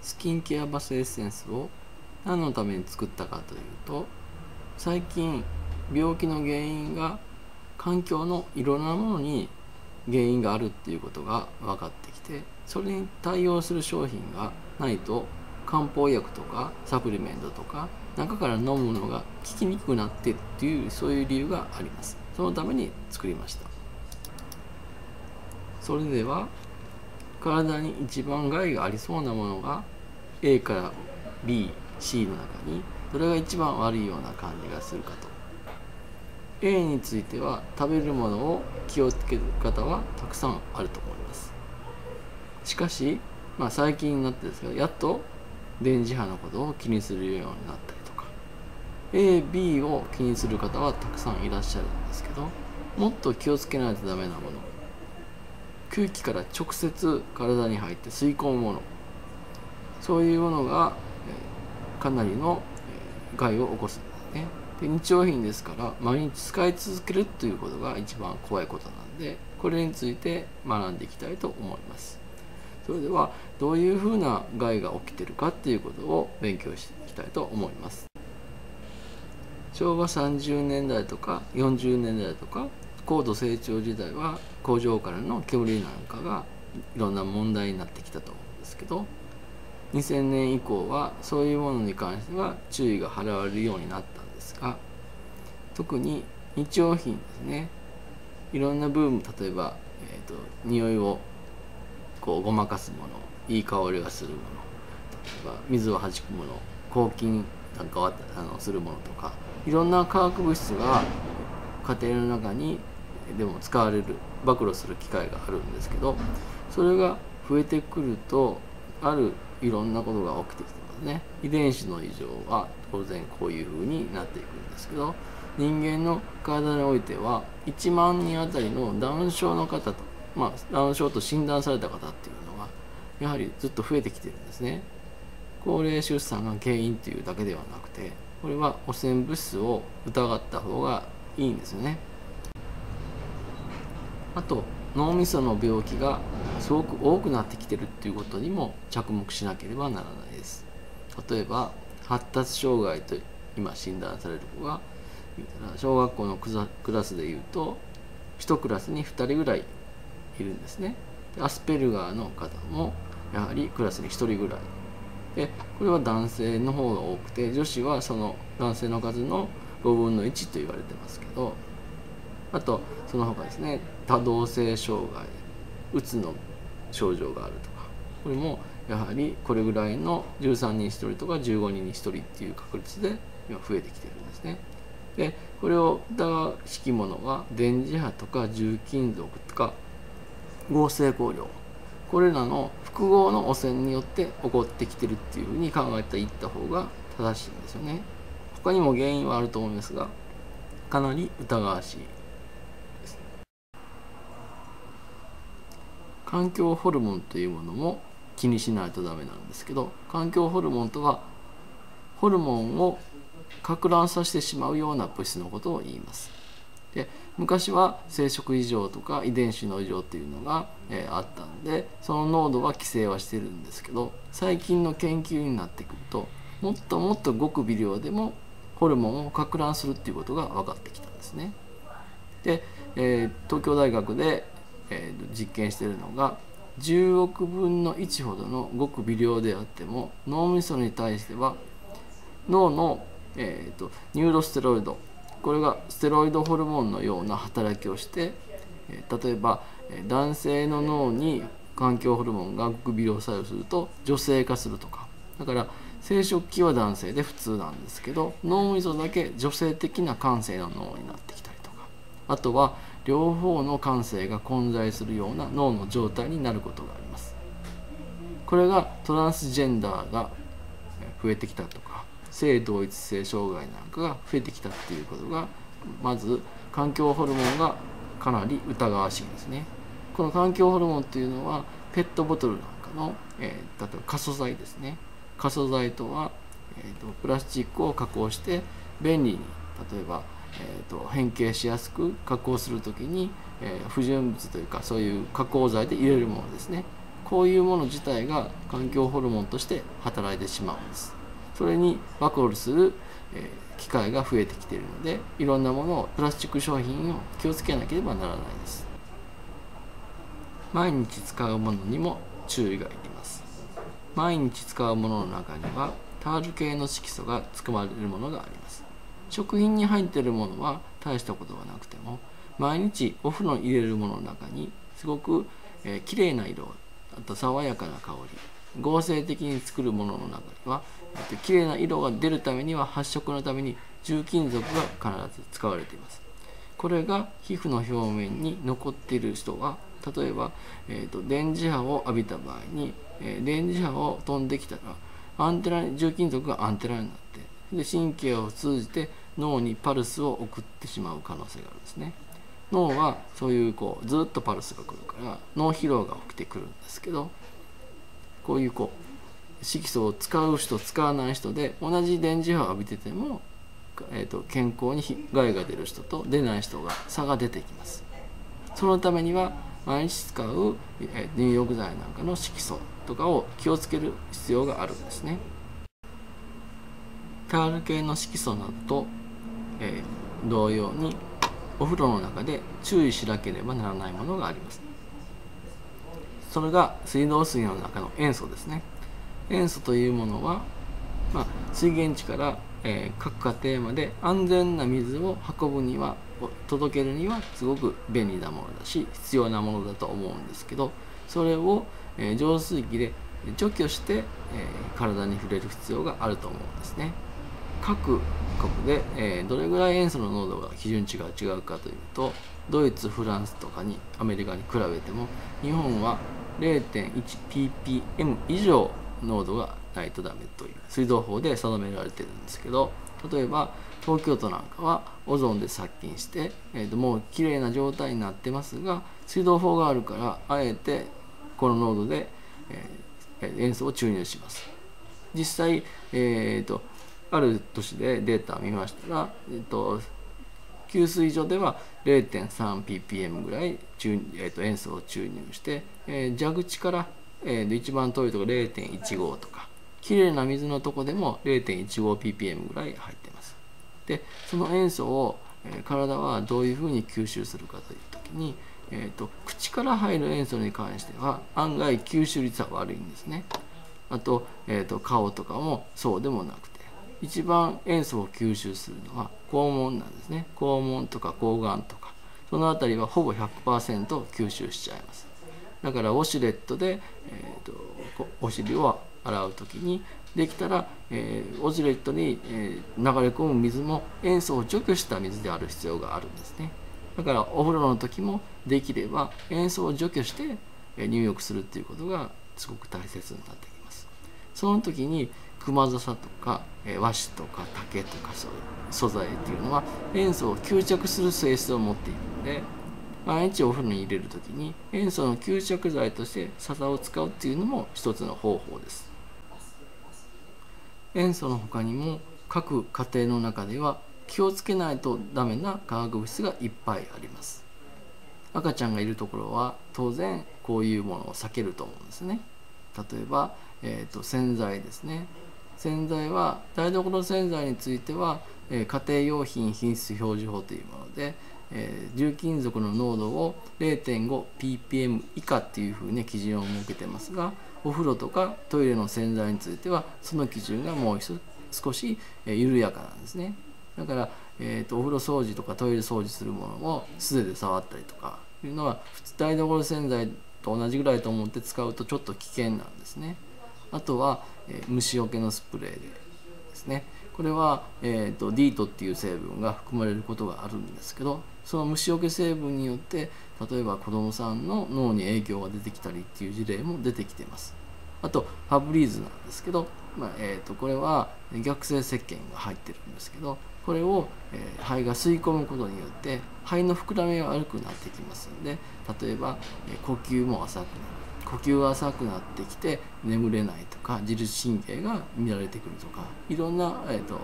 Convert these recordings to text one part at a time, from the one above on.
スキンケアバスエッセンスを何のために作ったかというと最近病気の原因が環境のいろんなものに原因があるっていうことが分かってきてそれに対応する商品がないと漢方薬とかサプリメントとか中から飲むのが効きにくくなってっていうそういう理由があります。そのために作りました。それでは体に一番害がありそうなものが A から BC の中にどれが一番悪いような感じがするかと。A については食べるものを気をつける方はたくさんあると思います。しかし、まあ、最近になってですけどやっと電磁波のことを気にするようになったりとか。AB を気にする方はたくさんいらっしゃるんですけどもっと気をつけないとダメなもの。空気から直接体に入って吸い込むもの。そういうものが、えかなりの、え害を起こすんですね。で日用品ですから毎日使い続けるということが一番怖いことなんでこれについて学んでいきたいと思います。それではどういうふうな害が起きてるかっていうことを勉強していきたいと思います。昭和30年代とか40年代とか高度成長時代は工場からの煙なんかがいろんな問題になってきたと思うんですけど2000年以降はそういうものに関しては注意が払われるようになったんですが特に日用品ですね。いろんなブーム例えば、えーと、匂いをこうごまかすものいい香りがするもの例えば水をはじくもの抗菌なんかはあのするものとかいろんな化学物質が家庭の中にでも使われる暴露する機会があるんですけどそれが増えてくるとあるいろんなことが起きてきてますね。遺伝子の異常は当然こういうふうになっていくんですけど人間の体においては1万人あたりのダウン症の方と、まあ、ダウン症と診断された方っていうのはやはりずっと増えてきてるんですね。高齢出産が原因っていうだけではなくてこれは汚染物質を疑った方がいいんですよね。あと脳みその病気がすごく多くなってきてるっていうことにも着目しなければならないです。例えば発達障害と今診断される子が小学校のクラスでいうと1クラスに2人ぐらいいるんですね。アスペルガーの方もやはりクラスに1人ぐらい。でこれは男性の方が多くて女子はその男性の数の5分の1と言われてますけどあとその他ですね多動性障害うつの症状があるとかこれもやはりこれぐらいの13人1人とか15人に1人っていう確率で今増えてきてるんですね。でこれを疑う式物は電磁波とか重金属とか合成香料これらの複合の汚染によって起こってきてるっていうふうに考えていった方が正しいんですよね。他にも原因はあると思いますがかなり疑わしい環境ホルモンというものも気にしないとダメなんですけど環境ホルモンとはホルモンを攪乱させてしまうような物質のことを言います。で昔は生殖異常とか遺伝子の異常っていうのが、えー、あったんでその濃度は規制はしてるんですけど最近の研究になってくるともっともっとごく微量でもホルモンを攪乱するっていうことが分かってきたんですね。で、えー、東京大学でえー、実験しているのが10億分の1ほどのごく微量であっても脳みそに対しては脳の、えーと、ニューロステロイドこれがステロイドホルモンのような働きをして、えー、例えば男性の脳に環境ホルモンがごく微量作用すると女性化するとか。だから生殖器は男性で普通なんですけど脳みそだけ女性的な感性の脳になってきたりとか。あとは両方の感性が混在するような脳の状態になることがあります。これがトランスジェンダーが増えてきたとか性同一性障害なんかが増えてきたっていうことがまず環境ホルモンがかなり疑わしいんですね。この環境ホルモンっていうのはペットボトルなんかの、えー、例えば可塑剤ですね。可塑剤とは、えーとプラスチックを加工して便利に例えばえーと、変形しやすく加工する時に、えー、不純物というかそういう加工剤で入れるものですね。こういうもの自体が環境ホルモンとして働いてしまうんです。それに暴露する、え機会が増えてきているのでいろんなものをプラスチック商品を気をつけなければならないです。毎日使うものにも注意がいります。毎日使うものの中にはタール系の色素が含まれるものがあります。食品に入っているものは大したことはなくても毎日お風呂に入れるものの中にすごく、えー、綺麗な色あと爽やかな香り合成的に作るものの中には、えー、と綺麗な色が出るためには発色のために重金属が必ず使われています。これが皮膚の表面に残っている人は例えば、えーと、電磁波を浴びた場合に、えー、電磁波を飛んできたらアンテナに重金属がアンテナになってで神経を通じて脳にパルスを送ってしまう可能性があるんですね。脳はそういうこうずっとパルスが来るから脳疲労が起きてくるんですけどこういうこう色素を使う人使わない人で同じ電磁波を浴びてても、えーと、健康に害が出る人と出ない人が差が出てきます。そのためには毎日使う、え入浴剤なんかの色素とかを気をつける必要があるんですね。タール系の色素などと、えー、同様にお風呂の中で注意しなければならないものがありますそれが水道水の中の塩素ですね塩素というものは、まあ、水源地から、えー、各家庭まで安全な水を運ぶには届けるにはすごく便利なものだし必要なものだと思うんですけどそれを、えー、浄水器で除去して、えー、体に触れる必要があると思うんですね。各国で、えー、どれぐらい塩素の濃度が基準値が違うかというとドイツフランスとかにアメリカに比べても日本は 0.1ppm 以上濃度がないとダメという水道法で定められてるんですけど例えば東京都なんかはオゾンで殺菌して、えー、ともう綺麗な状態になってますが水道法があるからあえてこの濃度で、えー、塩素を注入します。実際、えーとある年でデータを見ましたら、えっと、給水所では 0.3ppm ぐらい注、えっと、塩素を注入して、えー、蛇口から、えー、一番遠いところ0.15とかきれいな水のとこでも 0.15ppm ぐらい入ってます。でその塩素を、えー、体はどういうふうに吸収するかという時に、えーと、口から入る塩素に関しては案外吸収率は悪いんですね。あと,、えーと顔とかもそうでもなく一番塩素を吸収するのは肛門なんですね。肛門とか睾丸とか。その辺りはほぼ100%吸収しちゃいます。だからウォシュレットで、えーと、お尻を洗う時にできたら、えー、ウォシュレットに、えー、流れ込む水も塩素を除去した水である必要があるんですね。だからお風呂の時もできれば塩素を除去して入浴するっていうことがすごく大切になってきます。その時に熊笹とか、え和紙とか竹とかそういう素材っていうのは塩素を吸着する性質を持っているので毎日お風呂に入れる時に塩素の吸着剤として笹を使うっていうのも一つの方法です。塩素の他にも各家庭の中では気をつけないとダメな化学物質がいっぱいあります。赤ちゃんがいるところは当然こういうものを避けると思うんですね。例えば、えーと洗剤ですね。洗剤は台所洗剤については、え家庭用品品質表示法というもので、え、重金属の濃度を 0.5ppm 以下っていうふうに基準を設けてますがお風呂とかトイレの洗剤についてはその基準がもう少し、え緩やかなんですね。だから、えーと、お風呂掃除とかトイレ掃除するものを素手で触ったりとかいうのは普通台所洗剤と同じぐらいと思って使うとちょっと危険なんですね。あとは、え虫除けのスプレーでですね。これは、えーと、ディートっていう成分が含まれることがあるんですけどその虫除け成分によって例えば子どもさんの脳に影響が出てきたりっていう事例も出てきてます。あとファブリーズなんですけど、まあ、えーと、これは逆性石鹸が入ってるんですけどこれを、えー、肺が吸い込むことによって肺の膨らみが悪くなってきますので例えば、えー、呼吸も浅くなる。呼吸が浅くなってきて眠れないとか自律神経が乱れてくるとかいろんな、えーと、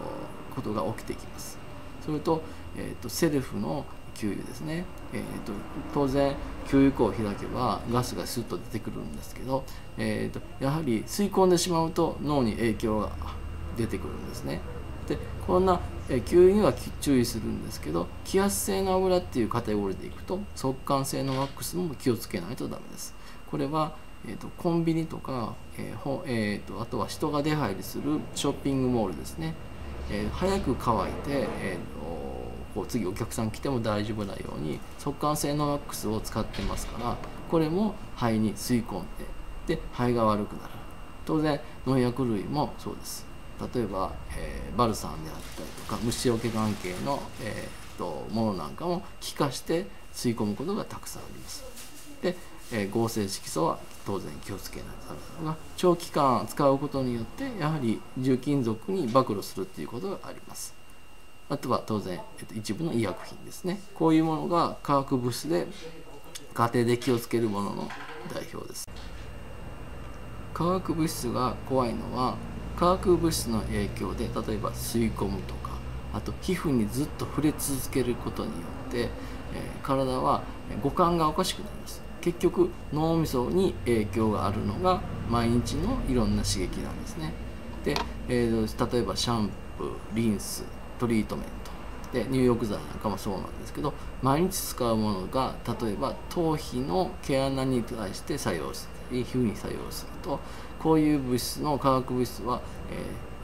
ことが起きてきます。それと,、えーと、セルフの給油ですね、えーと、当然給油口を開けばガスがスッと出てくるんですけど、えーと、やはり吸い込んでしまうと脳に影響が出てくるんですね。でこんなえ給油には注意するんですけど気圧性の油っていうカテゴリーでいくと速乾性のワックスも気をつけないとダメです。これは、えーと、コンビニとか、えーほえーと、あとは人が出入りするショッピングモールですね、えー、早く乾いて、えーこう次お客さん来ても大丈夫なように速乾性のワックスを使ってますからこれも肺に吸い込んでで肺が悪くなる。当然農薬類もそうです。例えば、えー、バルサンであったりとか虫除け関係の、えーと、ものなんかも気化して吸い込むことがたくさんあります。で、えー、合成色素は当然気をつけないとダメなのが長期間使うことによってやはり重金属に暴露するっていうことがあります。あとは当然、えっと、一部の医薬品ですね。こういうものが化学物質で家庭で気をつけるものの代表です。化学物質が怖いのは化学物質の影響で例えば吸い込むとかあと皮膚にずっと触れ続けることによって、えー、体は五感がおかしくなります。結局脳みそに影響があるのが毎日のいろんな刺激なんですね。で、えー、例えばシャンプーリンストリートメント。で入浴剤なんかもそうなんですけど毎日使うものが例えば頭皮の毛穴に対して作用する皮膚に作用するとこういう物質の化学物質は、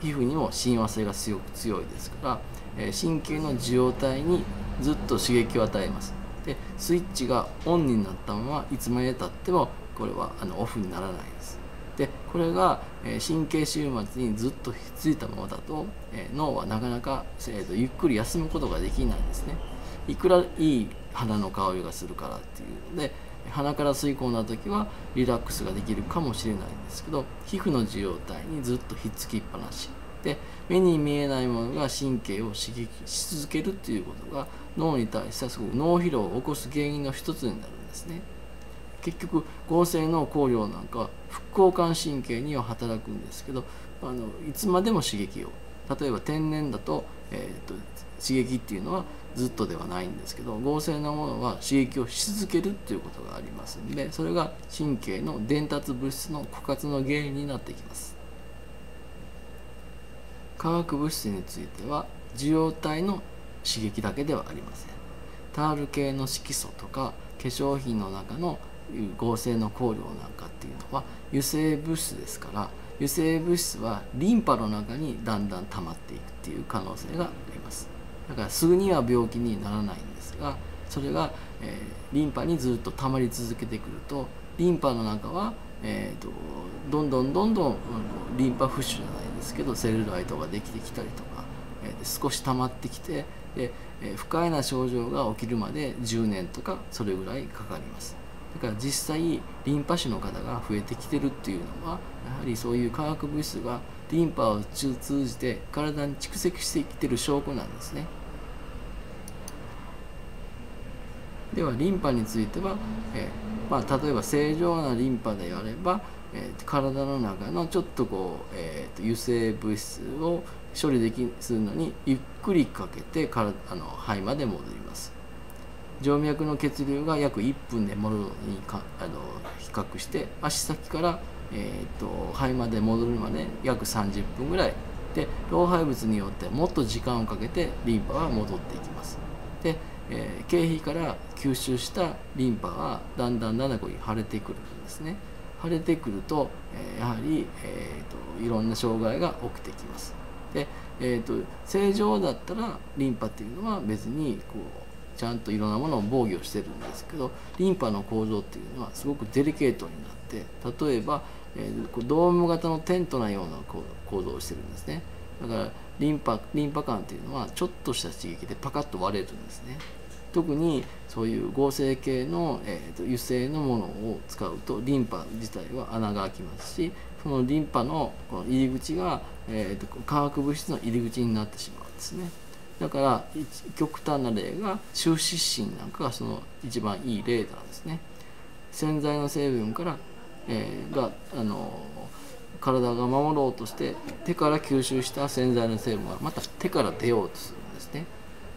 えー、皮膚にも親和性が強く強いですから、えー、神経の受容体にずっと刺激を与えます。でスイッチがオンになったままいつまでたってもこれはあのオフにならないです。でこれが、え、神経終末にずっとひっついたままだと、え、脳はなかなか、えーと、ゆっくり休むことができないんですね。いくらいい花の香りがするからっていう。ので鼻から吸い込んだ時はリラックスができるかもしれないんですけど皮膚の受容体にずっとひっつきっぱなし。で目に見えないものが神経を刺激し続けるっていうことが脳に対してはすごく脳疲労を起こす原因の一つになるんですね。結局合成の香料なんかは副交感神経には働くんですけどあのいつまでも刺激を例えば天然だと,、えーと刺激っていうのはずっとではないんですけど合成なものは刺激をし続けるっていうことがありますんでそれが神経の伝達物質の枯渇の原因になってきます。化学物質については受容体の刺激だけではありません。タール系の色素とか化粧品の中の合成の香料なんかっていうのは油性物質ですから油性物質はリンパの中にだんだん溜まっていくっていう可能性があります。だからすぐには病気にならないんですがそれが、えー、リンパにずっと溜まり続けてくるとリンパの中は、えーと、どんどんどんどん、うん、リンパ浮腫じゃないですけどセルライトができてきたりとか、えー、少し溜まってきてで、えー、不快な症状が起きるまで10年とかそれぐらいかかりますだから実際リンパ腫の方が増えてきてるっていうのはやはりそういう化学物質がリンパを通じて体に蓄積してきてる証拠なんですね。ではリンパについては、えー、まあ、例えば正常なリンパであれば、えー、体の中のちょっとこう、えーと、油性物質を処理できするのにゆっくりかけてからあの肺まで戻ります。静脈の血流が約1分で戻るのにかあの比較して足先から、えーと肺まで戻るまで約30分ぐらい。で老廃物によってもっと時間をかけてリンパは戻っていきます。でえー、経費から吸収したリンパはだんだんだんだん腫れてくるんですね。腫れてくると、えー、やはり、えーと、いろんな障害が起きてきます。で、えーと、正常だったらリンパっていうのは別にこうちゃんといろんなものを防御してるんですけどリンパの構造っていうのはすごくデリケートになって例えば、えー、ドーム型のテントなような構造をしてるんですね。だからリンパリンパ管っていうのはちょっとした刺激でパカッと割れるんですね。特にそういう合成系の、えーと、油性のものを使うとリンパ自体は穴が開きますしそのリンパのこの入り口が、えーと、化学物質の入り口になってしまうんですね。だから極端な例が終止心なんかがその一番いい例なんですね。洗剤の成分から、えー、があの体が守ろうとして手から吸収した洗剤の成分がまた手から出ようとするんですね。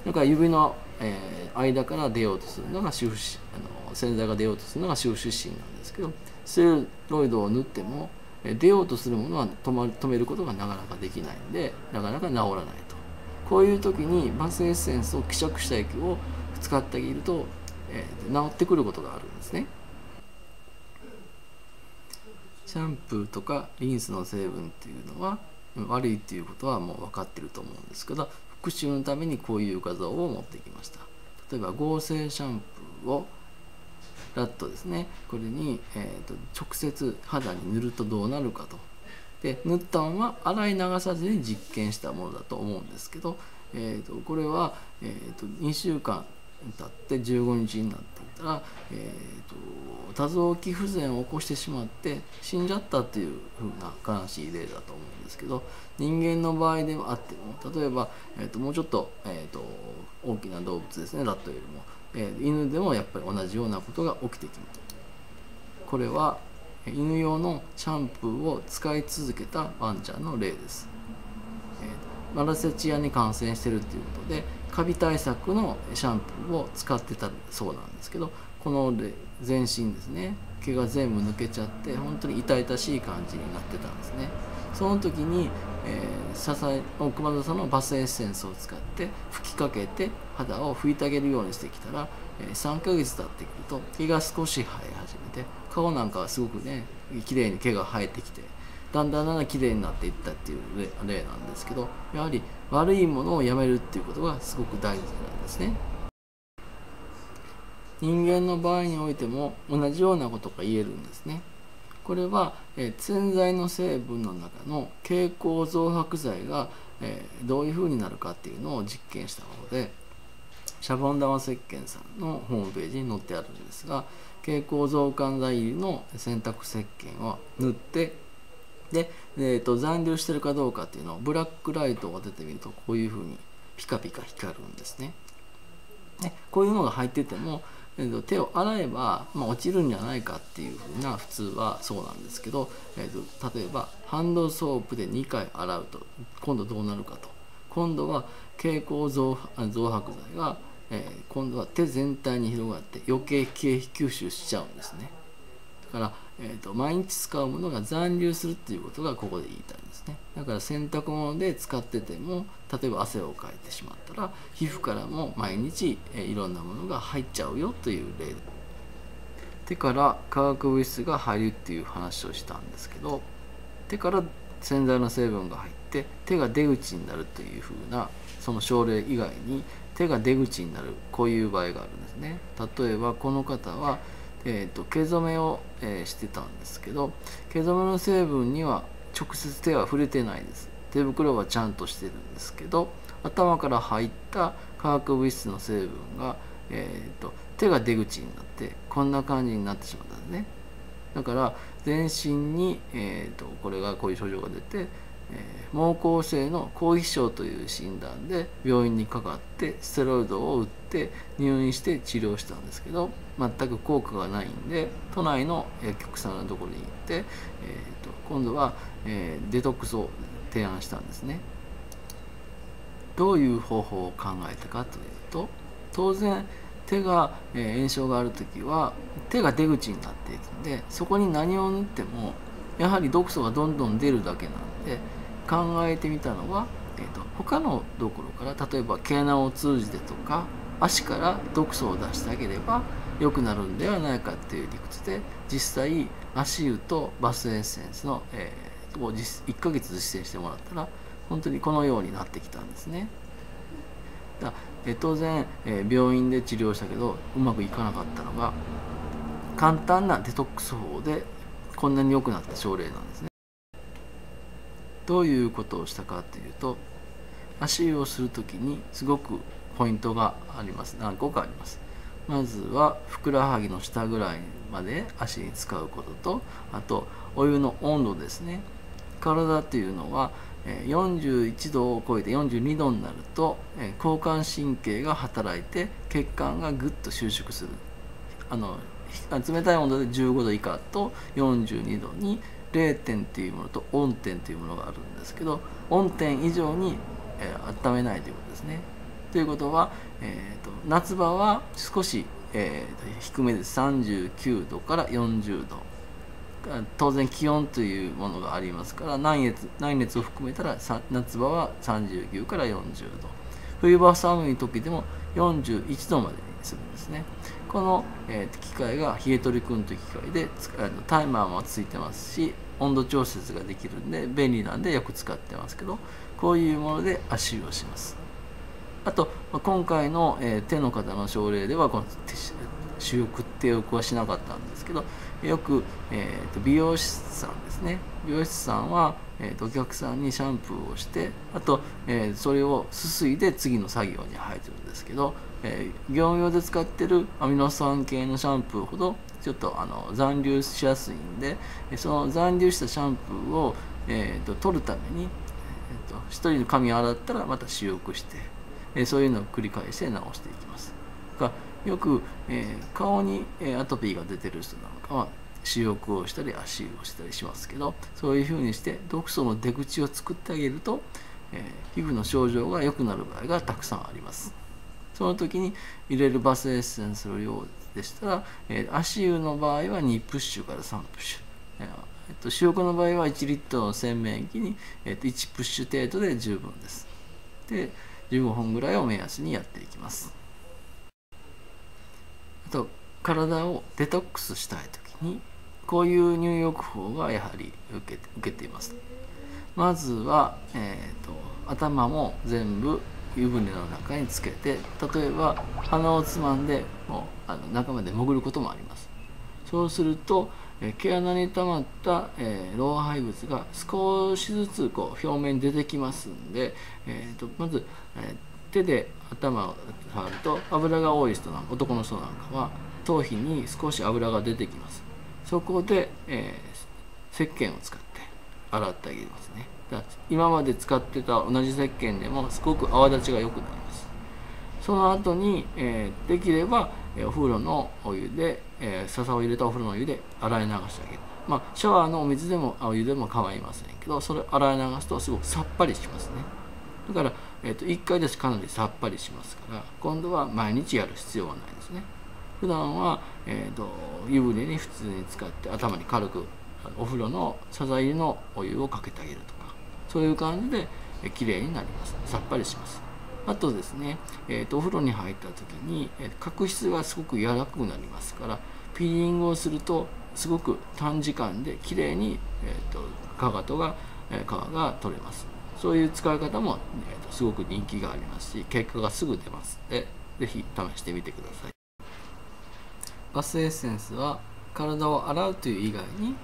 だから指のえー、間から出ようとするのが主不あの洗剤が出ようとするのが主不出身なんですけどステロイドを塗っても出ようとするものは止ま止めることがなかなかできないんでなかなか治らないと。こういう時にバスエッセンスを希釈した液を使ってあげると、えー、治ってくることがあるんですね。シャンプーとかリンスの成分っていうのは悪いっていうことはもう分かってると思うんですけど復習のためにこういう画像を持ってきました。例えば合成シャンプーをラットですね。これに、えーと、直接肌に塗るとどうなるかと。で塗ったまま洗い流さずに実験したものだと思うんですけど、えーと、これは、えーと、2週間経って15日になっていたら、えー、と多臓器不全を起こしてしまって死んじゃったっていうふうな悲しい例だと思うんです。ですけど人間の場合であっても例えば、えー、ともうちょっと,、えー、と大きな動物ですねラットよりも、えー、犬でもやっぱり同じようなことが起きてきます。これは犬用のシャンプーを使い続けたワンちゃんの例です。えー、マラセチアに感染してるっていうことでカビ対策のシャンプーを使ってたそうなんですけどこの全身ですね毛が全部抜けちゃって本当に痛々しい感じになってたんですねその時に、えー、笹熊田さんのバスエッセンスを使って吹きかけて肌を拭いてあげるようにしてきたら、えー、3ヶ月経ってくると毛が少し生え始めて顔なんかはすごくね綺麗に毛が生えてきてだんだんだんだん綺麗になっていったっていう例なんですけどやはり悪いものをやめるっていうことがすごく大事なんですね。人間の場合においても同じようなことが言えるんですね。これは、え洗剤の成分の中の蛍光増白剤が、えどういうふうになるかっていうのを実験したものでシャボン玉石鹸さんのホームページに載ってあるんですが蛍光増汗剤入りの洗濯石鹸を塗ってで、えーと、残留してるかどうかっていうのをブラックライトを当ててみるとこういうふうにピカピカ光るんですね。ねこういうのが入ってても、手を洗えば、まあ、落ちるんじゃないかっていうふうな普通はそうなんですけど、えー、と例えばハンドソープで2回洗うと今度どうなるかと。今度は蛍光増増白剤が、えー、今度は手全体に広がって余計経費吸収しちゃうんですね。だからえーと、毎日使うものが残留するっていうことがここで言いたいんですね。だから洗濯物で使ってても例えば汗をかいてしまったら皮膚からも毎日、え、いろんなものが入っちゃうよという例。手から化学物質が入るっていう話をしたんですけど手から洗剤の成分が入って手が出口になるというふうなその症例以外に手が出口になるこういう場合があるんですね。例えばこの方はえーと、毛染めを、えー、してたんですけど毛染めの成分には直接手は触れてないです。手袋はちゃんとしてるんですけど頭から入った化学物質の成分が、えーと、手が出口になってこんな感じになってしまったんですねだから全身に、えーとこれがこういう症状が出てえー、毛孔性の後遺症という診断で病院にかかってステロイドを打って入院して治療したんですけど全く効果がないんで都内の薬局さんのところに行って、えーと、今度は、えー、デトックスを提案したんですね。どういう方法を考えたかというと当然手が、え、炎症がある時は手が出口になっていくのでそこに何を塗ってもやはり毒素がどんどん出るだけなんで考えてみたのは、えーと、他のところから例えば毛穴を通じてとか足から毒素を出してあげれば良くなるんではないかっていう理屈で実際足湯とバスエッセンスの、えー、を1ヶ月実践してもらったら本当にこのようになってきたんですね。だえ当然、え、病院で治療したけどうまくいかなかったのが簡単なデトックス法でこんなに良くなった症例なんですね。どういうことをしたかというと足湯をする時にすごくポイントがあります何個かありますまずはふくらはぎの下ぐらいまで足に使うこととあとお湯の温度ですね体っていうのは41度を超えて42度になると交感神経が働いて血管がぐっと収縮する。あの冷たい温度で15度以下と42度に0点っていうものと温点というものがあるんですけど温点以上に、温めないということですね。ということは、えーと、夏場は少し、えー、低めで39度から40度。当然気温というものがありますから内熱内熱を含めたら夏場は39から40度冬場は寒い時でも41度までにするんですねこの、えー、機械が冷え取り組むという機械でタイマーもついてますし温度調節ができるんで便利なんでよく使ってますけどこういうもので足湯をしますあと今回の、えー、手の方の症例ではこの手浴手浴はしなかったんですけどよく、えーと、美容師さんですね美容師さんは、えーと、お客さんにシャンプーをしてあと、えー、それをすすいで次の作業に入ってるんですけど、えー、業務用で使ってるアミノ酸系のシャンプーほどちょっとあの残留しやすいんでその残留したシャンプーを、えーと、取るために、えー、と1人の髪を洗ったらまた使用して、えー、そういうのを繰り返して直していきます。よく、えー、顔に、え、アトピーが出てる人なんかは視浴をしたり足湯をしたりしますけどそういうふうにして毒素の出口を作ってあげると、えー、皮膚の症状が良くなる場合がたくさんあります。その時に入れるバスエッセンスの量でしたら、えー、足湯の場合は2プッシュから3プッシュ、えーえっと、主翼の場合は1リットルの洗面器に、えっと、1プッシュ程度で十分です。で15本ぐらいを目安にやっていきます。と体をデトックスしたい時にこういう入浴法がやはり受けて受けています。まずは、えーと、頭も全部湯船の中につけて例えば鼻をつまんでもうあの中まで潜ることもあります。そうすると、え、毛穴に溜まった、えー、老廃物が少しずつこう表面に出てきますんで、えーと、まず、えー手で頭を触ると油が多い人なんか男の人なんかは頭皮に少し油が出てきます。そこで、えー、石鹸を使って洗ってあげますね。今まで使ってた同じ石鹸でもすごく泡立ちが良くなります。その後に、えー、できれば、えお風呂のお湯で、えー、笹を入れたお風呂のお湯で洗い流してあげる。まあシャワーのお水でもお湯でも構いませんけどそれ洗い流すとすごくさっぱりしますね。だからえーと、1回ですかなりさっぱりしますから今度は毎日やる必要はないですね。普段は、えーと、湯船に普通に使って頭に軽くお風呂のサザエのお湯をかけてあげるとかそういう感じで、えー、綺麗になります。さっぱりします。あとですね、えーと、お風呂に入った時に、えー、角質がすごく柔らかくなりますからピーリングをするとすごく短時間で綺麗に、えーと、かかとが、えー、皮が取れます。そういう使い方も、えーと、すごく人気がありますし結果がすぐ出ますので是非試してみてください。バスエッセンスは体を洗うという以外に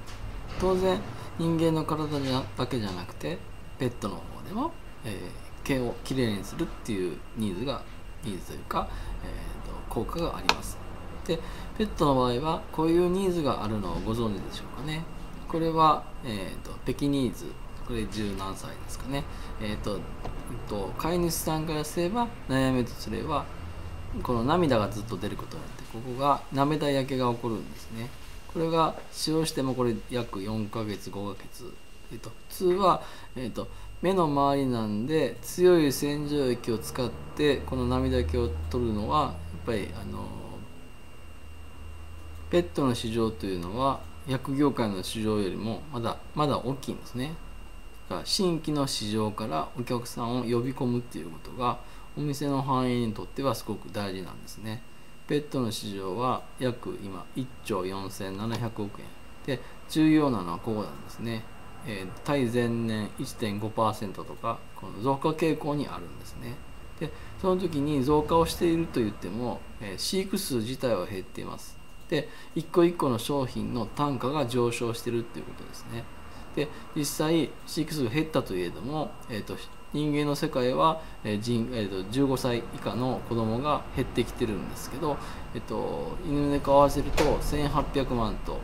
当然人間の体だけじゃなくてペットの方でも、えー、毛をきれいにするっていうニーズがニーズというか、えーと、効果があります。でペットの場合はこういうニーズがあるのをご存知でしょうかね。これは、えーとペキニーズこれ十何歳ですかね。えっ、ー、と、えっと、飼い主さんからすれば悩みとすればこの涙がずっと出ることによってここが涙焼けが起こるんですね。これが使用してもこれ約4ヶ月5ヶ月、えっと、普通は、えっと、目の周りなんで強い洗浄液を使ってこの涙気を取るのはやっぱりあのペットの市場というのは薬業界の市場よりもまだまだ大きいんですね。新規の市場からお客さんを呼び込むっていうことがお店の繁栄にとってはすごく大事なんですね。ペットの市場は約今1兆4700億円で重要なのはここなんですね、えー、対前年1.5%とかこの増加傾向にあるんですね。でその時に増加をしていると言っても、えー、飼育数自体は減っています。で一個一個の商品の単価が上昇してるっていうことですね。で実際飼育数が減ったといえども、えーと、人間の世界は、えー人えーと、15歳以下の子供が減ってきてるんですけど、えーと、犬猫合わせると1800万と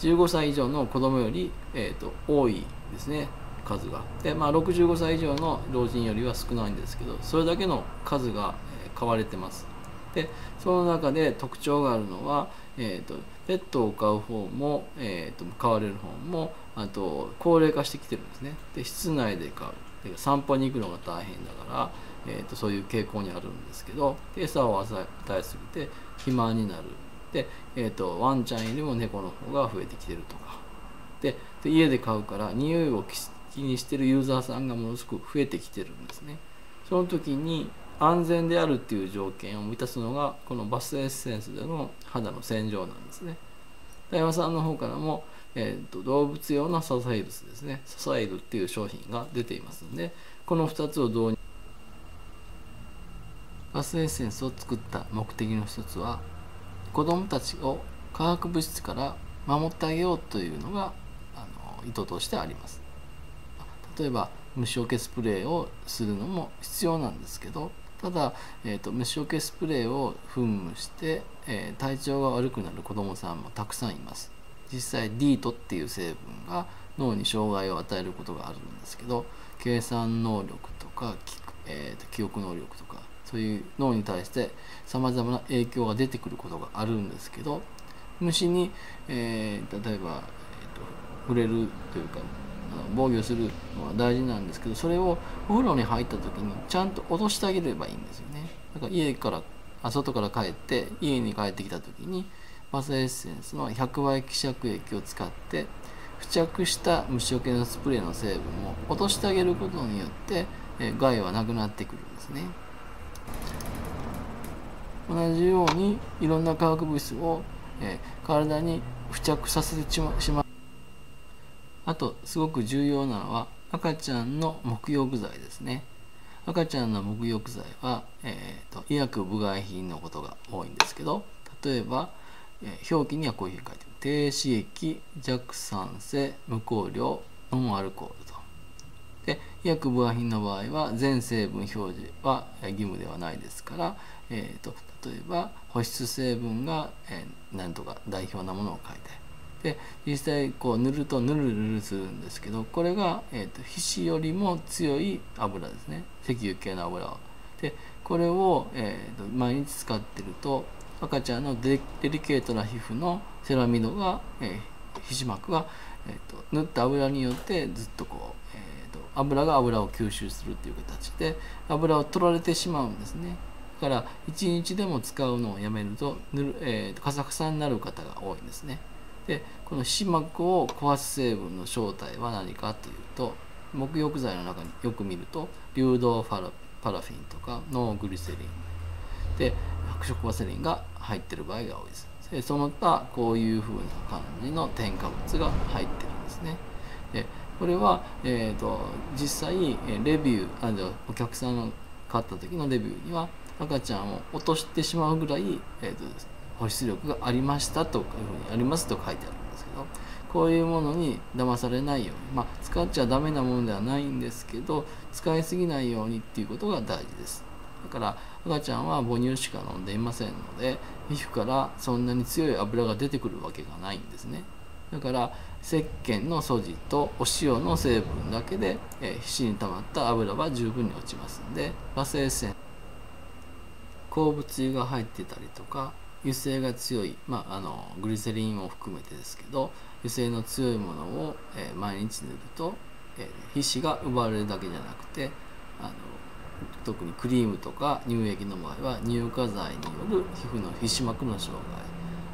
15歳以上の子供より、えー、と多いですね数が。で、まあ、65歳以上の老人よりは少ないんですけどそれだけの数が、えー、買われてます。でその中で特徴があるのは、えーと、ペットを飼う方も、えーと、飼われる方もあと高齢化してきてるんですね。で室内で飼うで散歩に行くのが大変だから、えー、とそういう傾向にあるんですけど餌を与えすぎて肥満になる。で、えー、とワンちゃんよりも猫の方が増えてきてるとか。で家で飼うから匂いを気にしてるユーザーさんがものすごく増えてきてるんですね。その時に安全であるっていう条件を満たすのがこのバスエッセンスでの肌の洗浄なんですね。大山さんの方からも、えー、と動物用のササイルスですね。ササイルっていう商品が出ていますのでこの2つを導入。バスエッセンスを作った目的の一つは子どもたちを化学物質から守ってあげようというのがあの意図としてあります。例えば虫除けスプレーをするのも必要なんですけどただ、えーと、虫除けスプレーを噴霧して、えー、体調が悪くなる子どもさんもたくさんいます。実際ディートっていう成分が脳に障害を与えることがあるんですけど計算能力とか、えーと、記憶能力とかそういう脳に対してさまざまな影響が出てくることがあるんですけど虫に、えー、例えば、えーと、触れるというか防御するのは大事なんですけどそれをお風呂に入った時にちゃんと落としてあげればいいんですよね。だから家から外から帰って家に帰ってきた時にバスエッセンスの100倍希釈液を使って付着した虫除けのスプレーの成分を落としてあげることによって害はなくなってくるんですね。同じようにいろんな化学物質を、え体に付着させてしまう。あとすごく重要なのは赤ちゃんの沐浴剤ですね。赤ちゃんの沐浴剤は、えーと、医薬部外品のことが多いんですけど例えば、え、表記にはこういうふうに書いてある。低刺激弱酸性無香料ノンアルコールと。で医薬部外品の場合は全成分表示は義務ではないですから、えーと、例えば保湿成分が、え、何とか代表なものを書いて。で実際こう塗るとぬるぬるするんですけどこれが、えーと、皮脂よりも強い油ですね。石油系の油を。でこれを、えーと、毎日使ってると赤ちゃんのデリケートな皮膚のセラミドが、えー、皮脂膜が、えーと、塗った油によってずっとこう、えー、と油が油を吸収するっていう形で油を取られてしまうんですね。だから1日でも使うのをやめると塗る、えー、とカサカサになる方が多いんですね。でこの皮脂膜を壊す成分の正体は何かというと沐浴剤の中によく見ると流動パラパラフィンとかノーグリセリン。で白色ワセリンが入ってる場合が多いです。でその他こういう風な感じの添加物が入ってるんですね。でこれは、えーと、実際レビューあじゃお客さんが買った時のレビューには赤ちゃんを落としてしまうぐらい、えーと保湿力がありましたというふうにありますと書いてあるんですけどこういうものに騙されないようにまあ使っちゃダメなものではないんですけど使いすぎないようにっていうことが大事です。だから赤ちゃんは母乳しか飲んでいませんので皮膚からそんなに強い油が出てくるわけがないんですね。だから石鹸の素地とお塩の成分だけで、え、皮脂に溜まった油は十分に落ちますんでバスエッセン鉱物油が入ってたりとか油性が強い、まあ、あのグリセリンを含めてですけど油性の強いものを、え、毎日塗ると、え、皮脂が奪われるだけじゃなくてあの特にクリームとか乳液の場合は乳化剤による皮膚の皮脂膜の障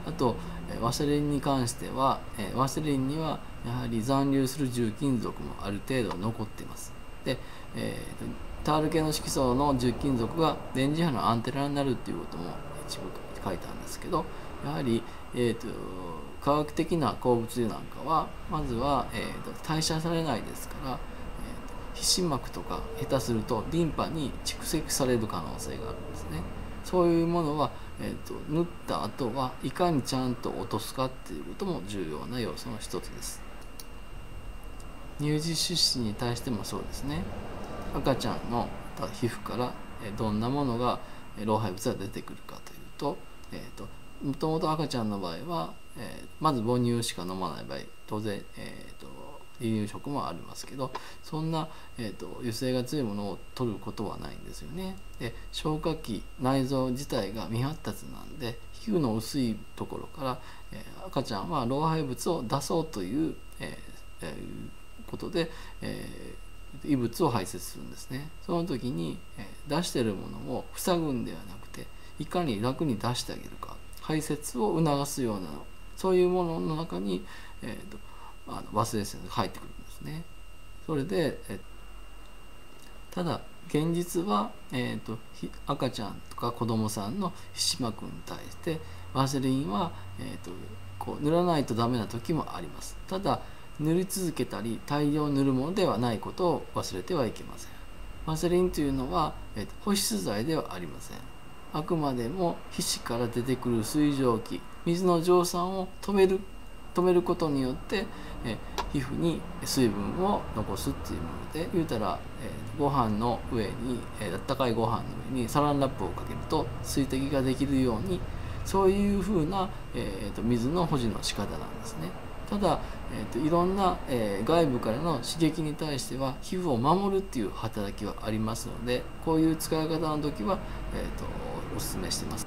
害。あと、ワセリンに関しては、ワセリンにはやはり残留する重金属もある程度残っています。で、えー、タール系の色素の重金属が電磁波のアンテナになるっていうことも一部書いたんですけどやはり、えーと、科学的な鉱物油なんかはまずは、えーと、代謝されないですから、皮脂膜とか下手するとリンパに蓄積される可能性があるんですね。そういうものは、えー、と縫った後はいかにちゃんと落とすかっていうことも重要な要素の一つです。乳児出子に対してもそうですね。赤ちゃんの皮膚からどんなものが老廃物が出てくるかというとえーと、もともと赤ちゃんの場合は、えー、まず母乳しか飲まない場合当然、えーと、離乳食もありますけどそんな、えーと、油性が強いものを取ることはないんですよね。で消化器内臓自体が未発達なんで皮膚の薄いところから、えー、赤ちゃんは老廃物を出そうという、えーえー、ことで、えー、異物を排泄するんですねその時に、え出してるものを塞ぐんではなくていかに楽に出してあげるか排泄を促すようなそういうものの中に、えーと、あの忘れ線が入ってくるんですね。それで、えただ現実は、えーと、赤ちゃんとか子供さんのひしまくんに対してワセリンは、えーと、こう塗らないとダメな時もあります。ただ塗り続けたり大量塗るものではないことを忘れてはいけません。ワセリンというのは、えーと保湿剤ではありません。あくまでも皮脂から出てくる水蒸気水の蒸散を止める止めることによってえ皮膚に水分を残すっていうもので言うたら、えご飯の上に、えあったかいご飯の上にサランラップをかけると水滴ができるようにそういうふうな、えーと水の保持の仕方なんですね。ただ、えーと、いろんな、えー、外部からの刺激に対しては皮膚を守るっていう働きはありますのでこういう使い方の時は、えーと、おすすめしてます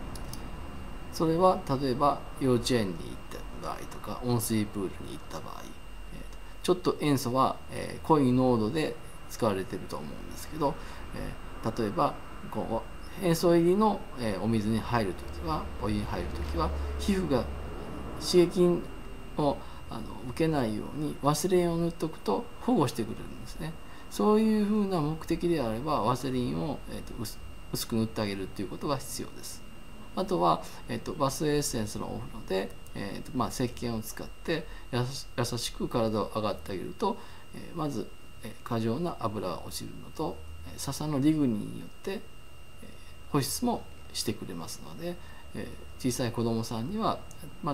それは例えば幼稚園に行った場合とか温水プールに行った場合、えー、ちょっと塩素は、え、濃い濃度で使われてると思うんですけど、え、例えばこう塩素入りの、え、お水に入る時はお湯に入る時は皮膚が刺激をあの受けないようにワセリンを塗っておくと保護してくれるんですね。そういうふうな目的であればワセリンを、えーと、薄く塗ってあげるっていうことが必要です。あとは、えーと、バスエッセンスのお風呂で、えーとまあ、石鹸を使って優しく体を上がってあげると、えー、まず、えー、過剰な油が落ちるのと、えー、笹のリグニンによって、えー、保湿もしてくれますので、えー、小さい子どもさんには、まあ